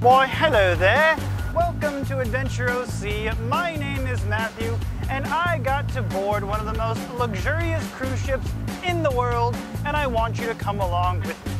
Why, hello there. Welcome to Adventure OC. My name is Matthew, and I got to board one of the most luxurious cruise ships in the world, and I want you to come along with me.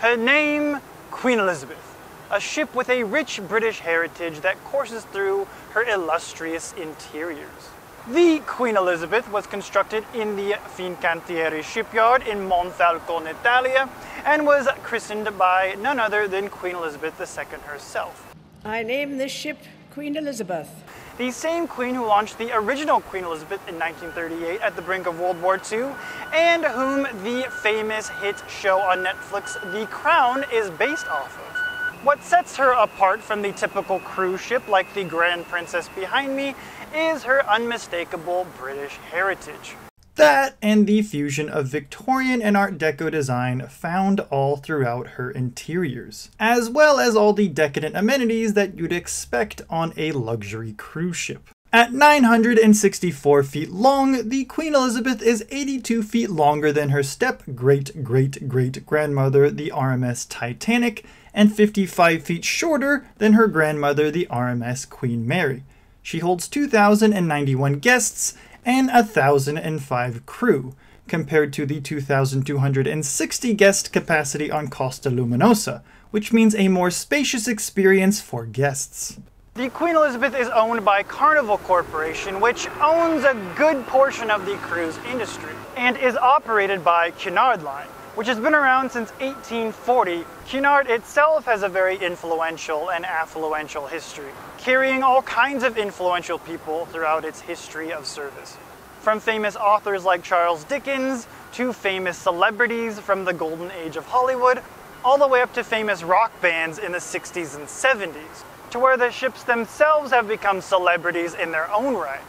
Her name, Queen Elizabeth, a ship with a rich British heritage that courses through her illustrious interiors. The Queen Elizabeth was constructed in the Fincantieri shipyard in Monfalcone, Italia, and was christened by none other than Queen Elizabeth II herself. I name this ship Queen Elizabeth. The same queen who launched the original Queen Elizabeth in 1938 at the brink of World War II, and whom the famous hit show on Netflix, The Crown, is based off of. What sets her apart from the typical cruise ship like the Grand Princess behind me is her unmistakable British heritage. That and the fusion of Victorian and Art Deco design found all throughout her interiors, as well as all the decadent amenities that you'd expect on a luxury cruise ship. At 964 feet long, the Queen Elizabeth is 82 feet longer than her step great great great grandmother, the RMS Titanic, and 55 feet shorter than her grandmother, the RMS Queen Mary. She holds 2,091 guests and 1,005 crew, compared to the 2,260 guest capacity on Costa Luminosa, which means a more spacious experience for guests. The Queen Elizabeth is owned by Carnival Corporation, which owns a good portion of the cruise industry, and is operated by Cunard Line, which has been around since 1840. Cunard itself has a very influential and affluential history, carrying all kinds of influential people throughout its history of service. From famous authors like Charles Dickens, to famous celebrities from the golden age of Hollywood, all the way up to famous rock bands in the 60s and 70s, to where the ships themselves have become celebrities in their own right.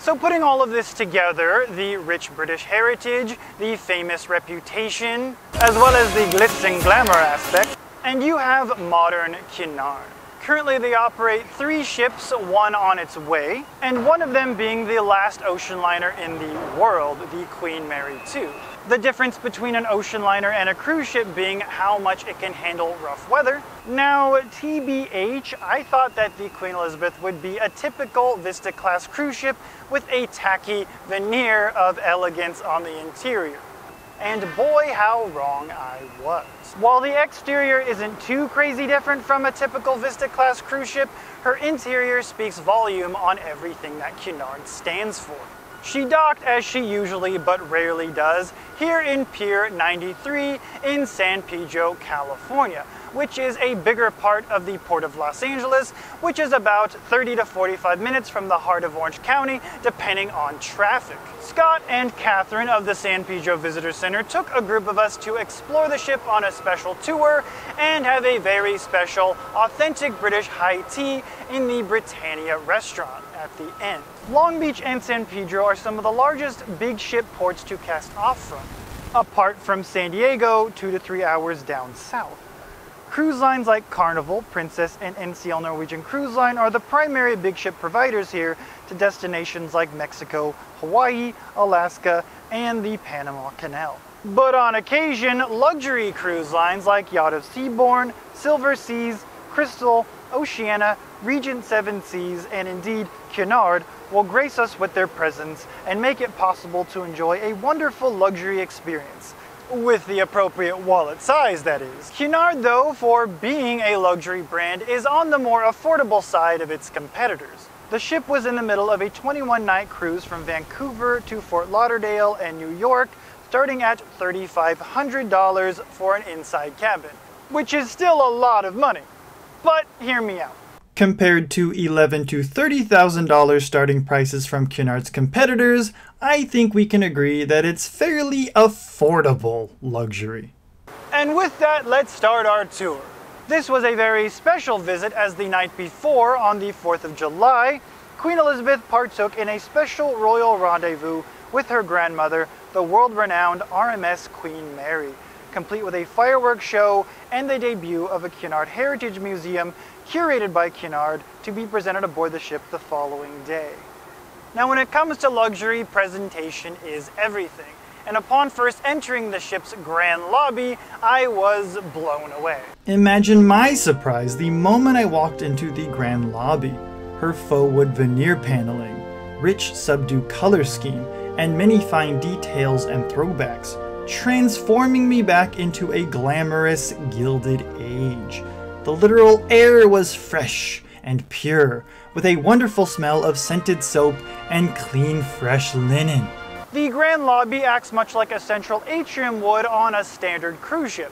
So putting all of this together, the rich British heritage, the famous reputation, as well as the glitz and glamour aspect, and you have modern Cunard. Currently they operate three ships, one on its way, and one of them being the last ocean liner in the world, the Queen Mary 2. The difference between an ocean liner and a cruise ship being how much it can handle rough weather. Now, TBH, I thought that the Queen Elizabeth would be a typical Vista class cruise ship with a tacky veneer of elegance on the interior. And boy, how wrong I was. While the exterior isn't too crazy different from a typical Vista class cruise ship, her interior speaks volume on everything that Cunard stands for. She docked as she usually but rarely does here in Pier 93 in San Pedro, California, which is a bigger part of the Port of Los Angeles, which is about 30 to 45 minutes from the heart of Orange County, depending on traffic. Scott and Catherine of the San Pedro Visitor Center took a group of us to explore the ship on a special tour and have a very special, authentic British high tea in the Britannia restaurant at the end. Long Beach and San Pedro are some of the largest big ship ports to cast off from, apart from San Diego, two to three hours down south. Cruise lines like Carnival, Princess, and NCL Norwegian Cruise Line are the primary big ship providers here to destinations like Mexico, Hawaii, Alaska, and the Panama Canal. But on occasion, luxury cruise lines like Yacht of Seabourn, Silver Seas, Crystal, Oceania, Regent Seven Seas, and indeed Cunard will grace us with their presence and make it possible to enjoy a wonderful luxury experience. With the appropriate wallet size, that is. Cunard, though, for being a luxury brand, is on the more affordable side of its competitors. The ship was in the middle of a 21 night cruise from Vancouver to Fort Lauderdale and New York, starting at $3,500 for an inside cabin, which is still a lot of money. But hear me out. Compared to eleven to thirty thousand dollars starting prices from Cunard's competitors, I think we can agree that it's fairly affordable luxury. And with that, let's start our tour. This was a very special visit as the night before, on the 4th of July, Queen Elizabeth partook in a special royal rendezvous with her grandmother, the world-renowned RMS Queen Mary, complete with a fireworks show and the debut of a Cunard Heritage Museum curated by Cunard to be presented aboard the ship the following day. Now when it comes to luxury, presentation is everything. And upon first entering the ship's grand lobby, I was blown away. Imagine my surprise the moment I walked into the grand lobby. Her faux wood veneer paneling, rich subdued color scheme, and many fine details and throwbacks, transforming me back into a glamorous Gilded Age. The literal air was fresh and pure, with a wonderful smell of scented soap and clean, fresh linen. The grand lobby acts much like a central atrium would on a standard cruise ship,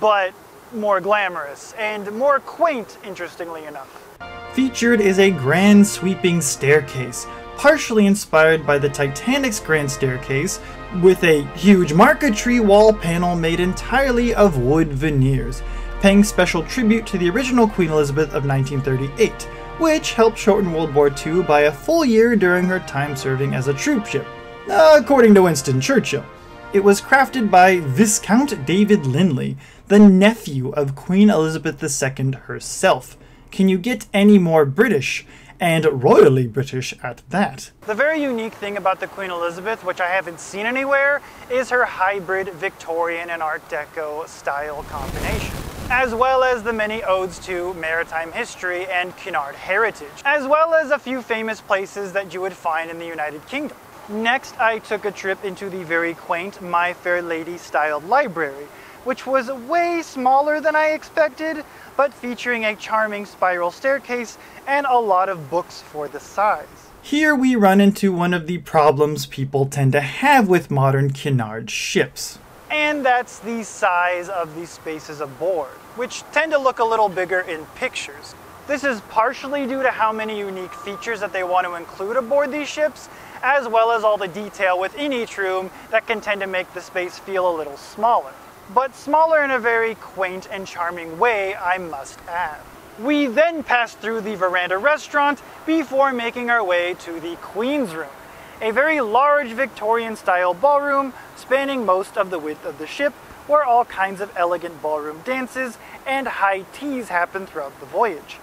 but more glamorous and more quaint, interestingly enough. Featured is a grand sweeping staircase, partially inspired by the Titanic's grand staircase, with a huge marquetry wall panel made entirely of wood veneers, paying special tribute to the original Queen Elizabeth of 1938, which helped shorten World War II by a full year during her time serving as a troop ship, according to Winston Churchill. It was crafted by Viscount David Linley, the nephew of Queen Elizabeth II herself. Can you get any more British? And royally British at that. The very unique thing about the Queen Elizabeth, which I haven't seen anywhere, is her hybrid Victorian and Art Deco style combination as well as the many odes to maritime history and Cunard heritage, as well as a few famous places that you would find in the United Kingdom. Next, I took a trip into the very quaint My Fair Lady styled library, which was way smaller than I expected, but featuring a charming spiral staircase and a lot of books for the size. Here we run into one of the problems people tend to have with modern Cunard ships. And that's the size of the spaces aboard which tend to look a little bigger in pictures. This is partially due to how many unique features that they want to include aboard these ships, as well as all the detail within each room that can tend to make the space feel a little smaller. But smaller in a very quaint and charming way, I must add. We then passed through the veranda restaurant before making our way to the Queen's Room, a very large Victorian style ballroom spanning most of the width of the ship where all kinds of elegant ballroom dances and high teas happen throughout the voyage.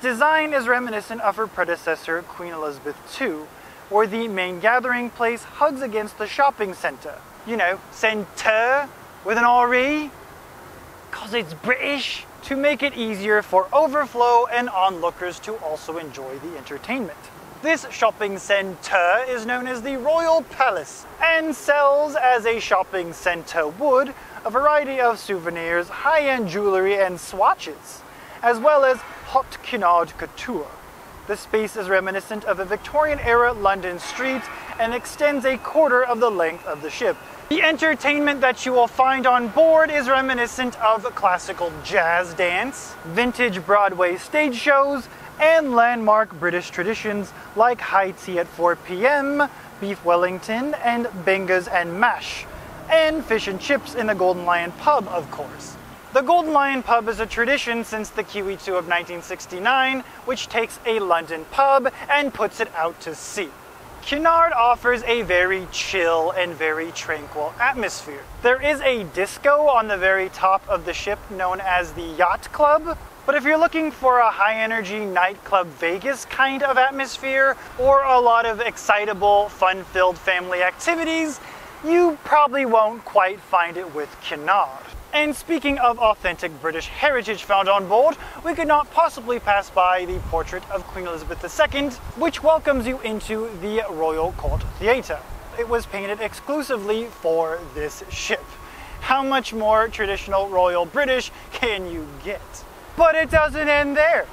Design is reminiscent of her predecessor, Queen Elizabeth II, where the main gathering place hugs against the shopping center. You know, center with an RE, cause it's British, to make it easier for overflow and onlookers to also enjoy the entertainment. This shopping centre is known as the Royal Palace and sells as a shopping centre would a variety of souvenirs, high-end jewelry and swatches, as well as haute Cunard couture. The space is reminiscent of a Victorian-era London street and extends a quarter of the length of the ship. The entertainment that you will find on board is reminiscent of classical jazz dance, vintage Broadway stage shows, and landmark British traditions like high tea at 4 p.m., beef Wellington, and bangers and mash, and fish and chips in the Golden Lion pub, of course. The Golden Lion pub is a tradition since the QE2 of 1969, which takes a London pub and puts it out to sea. Cunard offers a very chill and very tranquil atmosphere. There is a disco on the very top of the ship known as the Yacht Club, but if you're looking for a high energy nightclub Vegas kind of atmosphere or a lot of excitable, fun filled family activities, you probably won't quite find it with Cunard. And speaking of authentic British heritage found on board, we could not possibly pass by the portrait of Queen Elizabeth II, which welcomes you into the Royal Court Theatre. It was painted exclusively for this ship. How much more traditional Royal British can you get? But it doesn't end there.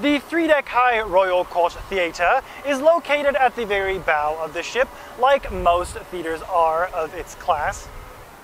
The three-deck high Royal Court Theatre is located at the very bow of the ship, like most theatres are of its class,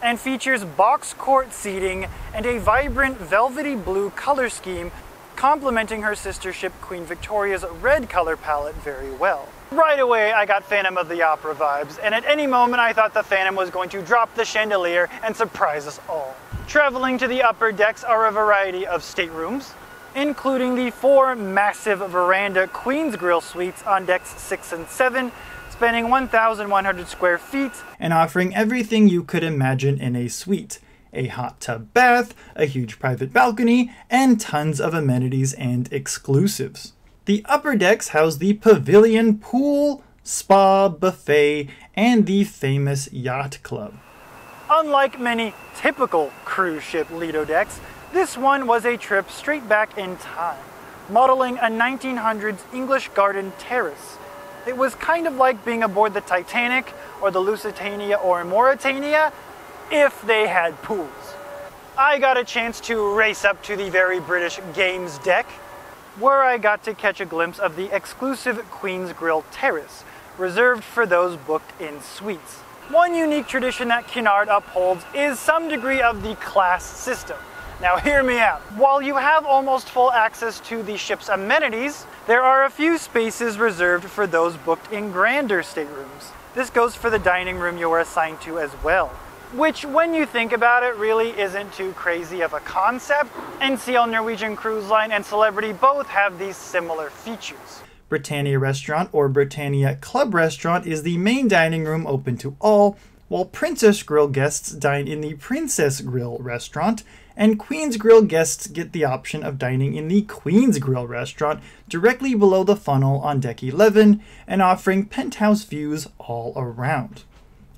and features box court seating and a vibrant velvety blue color scheme complementing her sister ship Queen Victoria's red color palette very well. Right away, I got Phantom of the Opera vibes, and at any moment I thought the Phantom was going to drop the chandelier and surprise us all. Traveling to the upper decks are a variety of staterooms, including the four massive veranda Queen's Grill suites on decks 6 and 7, spanning 1,100 square feet, and offering everything you could imagine in a suite a hot tub bath, a huge private balcony, and tons of amenities and exclusives. The upper decks house the pavilion pool, spa, buffet, and the famous yacht club. Unlike many typical cruise ship Lido decks, this one was a trip straight back in time, modeling a 1900s English garden terrace. It was kind of like being aboard the Titanic or the Lusitania or Mauretania if they had pools. I got a chance to race up to the very British Games deck, where I got to catch a glimpse of the exclusive Queen's Grill Terrace, reserved for those booked in suites. One unique tradition that Cunard upholds is some degree of the class system. Now hear me out. While you have almost full access to the ship's amenities, there are a few spaces reserved for those booked in grander staterooms. This goes for the dining room you are assigned to as well. Which, when you think about it, really isn't too crazy of a concept. NCL Norwegian Cruise Line and Celebrity both have these similar features. Britannia Restaurant or Britannia Club Restaurant is the main dining room open to all, while Princess Grill guests dine in the Princess Grill restaurant, and Queen's Grill guests get the option of dining in the Queen's Grill restaurant directly below the funnel on deck 11 and offering penthouse views all around.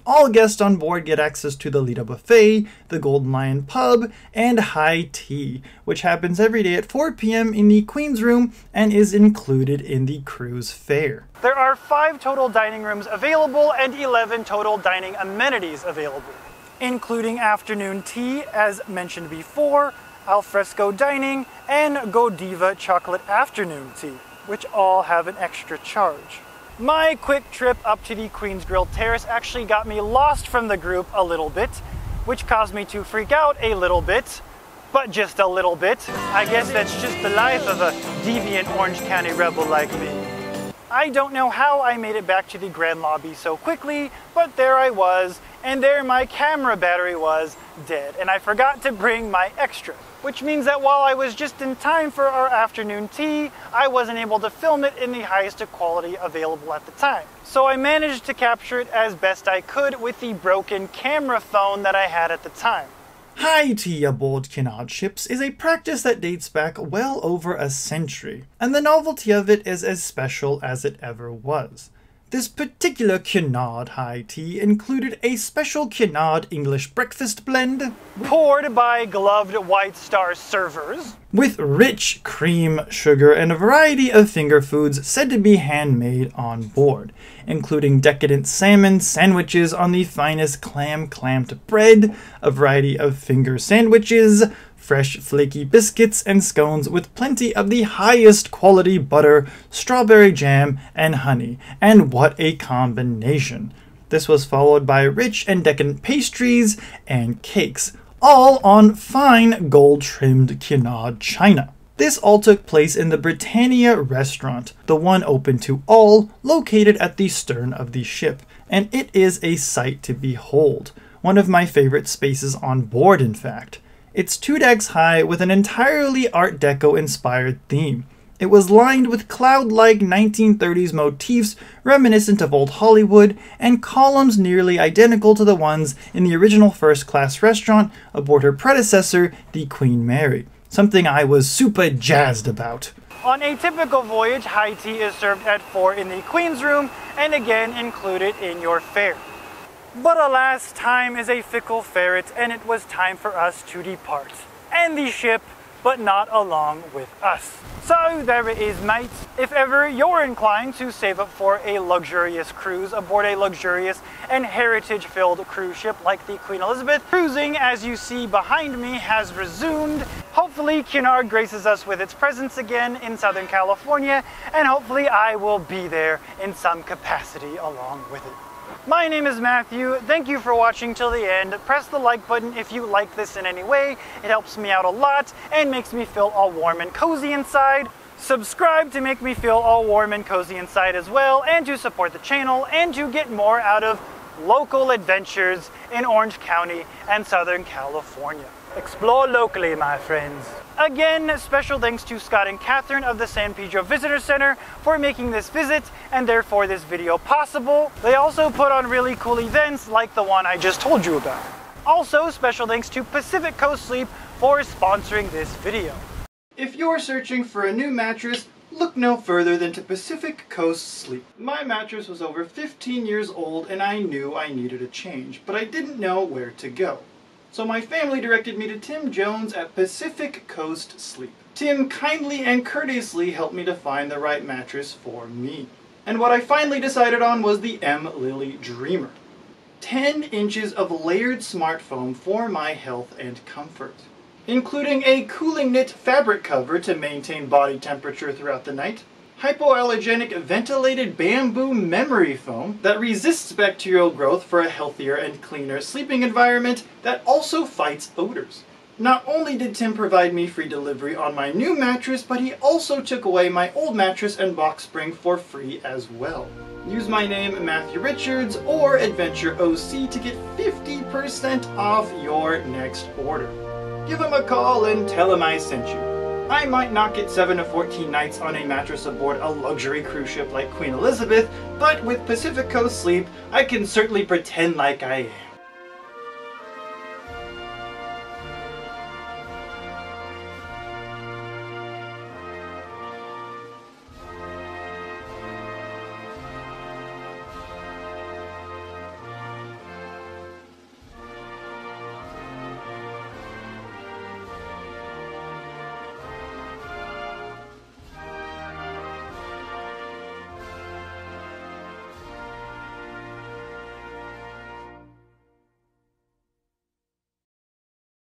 All guests on board get access to the Lido Buffet, the Golden Lion Pub, and high tea, which happens every day at 4 p.m. in the Queen's Room and is included in the cruise fare. There are five total dining rooms available and 11 total dining amenities available, including afternoon tea, as mentioned before, alfresco dining, and Godiva chocolate afternoon tea, which all have an extra charge. My quick trip up to the Queen's Grill Terrace actually got me lost from the group a little bit, which caused me to freak out a little bit, but just a little bit. I guess that's just the life of a deviant Orange County rebel like me. I don't know how I made it back to the grand lobby so quickly, but there I was, and there my camera battery was dead, and I forgot to bring my extra which means that while I was just in time for our afternoon tea, I wasn't able to film it in the highest quality available at the time. So I managed to capture it as best I could with the broken camera phone that I had at the time. High tea aboard Cunard ships is a practice that dates back well over a century, and the novelty of it is as special as it ever was. This particular Cunard high tea included a special Cunard English breakfast blend, poured by gloved White Star servers, with rich cream, sugar, and a variety of finger foods said to be handmade on board, including decadent salmon sandwiches on the finest clam clamped bread, a variety of finger sandwiches, fresh flaky biscuits and scones with plenty of the highest quality butter, strawberry jam, and honey. And what a combination! This was followed by rich and decadent pastries and cakes, all on fine gold trimmed Cunard china. This all took place in the Britannia restaurant, the one open to all, located at the stern of the ship, and it is a sight to behold. One of my favorite spaces on board, in fact. It's two decks high with an entirely Art Deco inspired theme. It was lined with cloud like 1930s motifs reminiscent of old Hollywood and columns nearly identical to the ones in the original first class restaurant aboard her predecessor, the Queen Mary. Something I was super jazzed about. On a typical voyage, high tea is served at 4 in the Queen's Room and again included in your fare. But alas, time is a fickle ferret, and it was time for us to depart. And the ship, but not along with us. So there it is, mates. If ever you're inclined to save up for a luxurious cruise aboard a luxurious and heritage-filled cruise ship like the Queen Elizabeth, cruising, as you see behind me, has resumed. Hopefully, Cunard graces us with its presence again in Southern California, and hopefully I will be there in some capacity along with it. My name is Matthew. Thank you for watching till the end. Press the like button if you like this in any way. It helps me out a lot and makes me feel all warm and cozy inside. Subscribe to make me feel all warm and cozy inside as well and to support the channel and to get more out of local adventures in Orange County and Southern California. Explore locally, my friends. Again, special thanks to Scott and Catherine of the San Pedro Visitor Center for making this visit and therefore this video possible. They also put on really cool events like the one I just told you about. Also, special thanks to Pacific Coast Sleep for sponsoring this video. If you're searching for a new mattress, Look no further than to Pacific Coast Sleep. My mattress was over 15 years old and I knew I needed a change, but I didn't know where to go. So my family directed me to Tim Jones at Pacific Coast Sleep. Tim kindly and courteously helped me to find the right mattress for me. And what I finally decided on was the M. Lily Dreamer. 10 inches of layered smart foam for my health and comfort including a cooling knit fabric cover to maintain body temperature throughout the night, hypoallergenic ventilated bamboo memory foam that resists bacterial growth for a healthier and cleaner sleeping environment that also fights odors. Not only did Tim provide me free delivery on my new mattress, but he also took away my old mattress and box spring for free as well. Use my name Matthew Richards or Adventure OC to get 50% off your next order give him a call and tell him I sent you. I might not get 7 to 14 nights on a mattress aboard a luxury cruise ship like Queen Elizabeth, but with Pacific Coast Sleep, I can certainly pretend like I am.